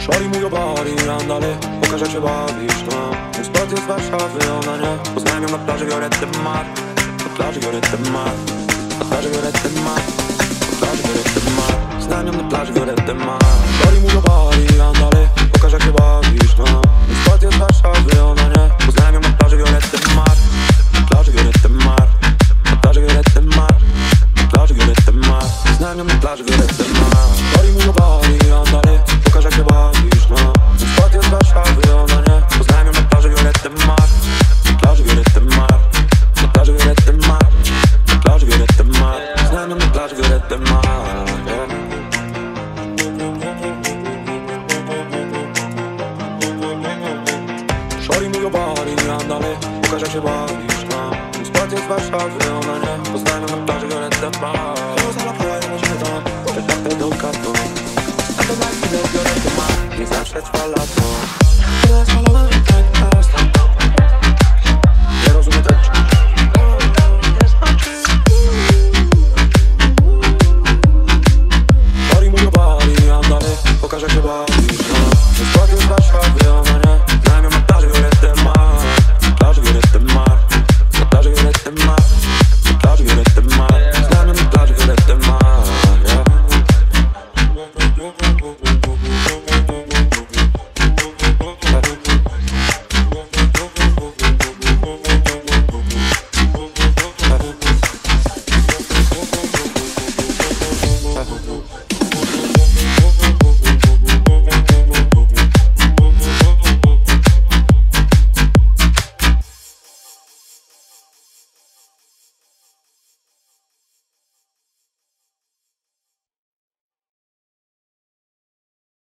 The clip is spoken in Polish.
Szori mój obary, randale Pokaż jak się bawisz, no Mój spot jest z Warszawy, ona nie Poznałem ją na plaży Violetty Mar Na plaży Violetty Mar Na plaży Violetty Mar Na plaży Violetty Mar Znam ją na plaży Violetty Mar Szori mój obary, randale Pokaż jak się bawisz, no Mój spot jest z Warszawy, ona nie Poznałem ją na plaży Violetty Mar Na plaży Violetty Mar Na plaży Violetty Mar Na plaży Violetty Mar Znam ją na plaży Violetty Mar Szori mój obary, randale jak się bawisz, spot jest z Warszawy, ona nie Poznałem ją na plaży Violetty Mar Rosa la playa, może to Czekam do kartu A to na chwilę Violetty Mar Nie zawsze trwa lato Pokaż jak się bawisz, no Mój spot